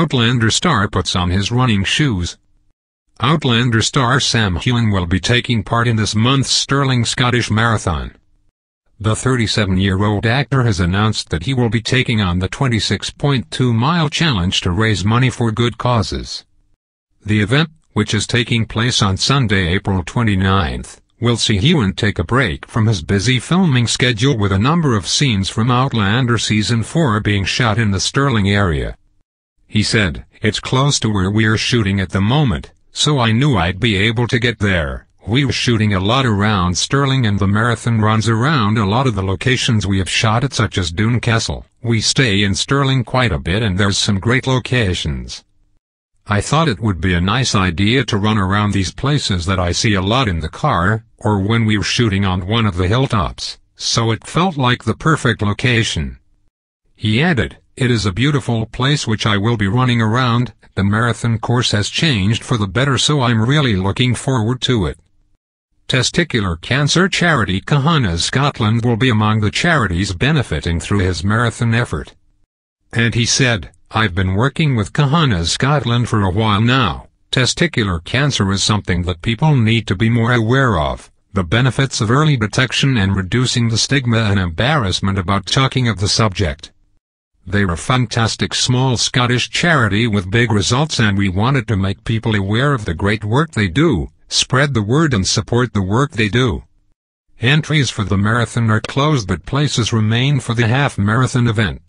Outlander star puts on his running shoes. Outlander star Sam Heughan will be taking part in this month's Stirling Scottish Marathon. The 37-year-old actor has announced that he will be taking on the 26.2-mile challenge to raise money for good causes. The event, which is taking place on Sunday, April 29th, will see Heughan take a break from his busy filming schedule with a number of scenes from Outlander Season 4 being shot in the Stirling area. He said, It's close to where we're shooting at the moment, so I knew I'd be able to get there. We were shooting a lot around Stirling and the marathon runs around a lot of the locations we have shot at such as Doune Castle. We stay in Stirling quite a bit and there's some great locations. I thought it would be a nice idea to run around these places that I see a lot in the car, or when we were shooting on one of the hilltops, so it felt like the perfect location. He added, it is a beautiful place which I will be running around, the marathon course has changed for the better so I'm really looking forward to it. Testicular Cancer Charity Cahonas Scotland will be among the charities benefiting through his marathon effort. And he said, I've been working with Cahonas Scotland for a while now. Testicular cancer is something that people need to be more aware of. The benefits of early detection and reducing the stigma and embarrassment about talking of the subject. They're a fantastic small Scottish charity with big results and we wanted to make people aware of the great work they do spread the word and support the work they do. Entries for the marathon are closed but places remain for the half marathon event.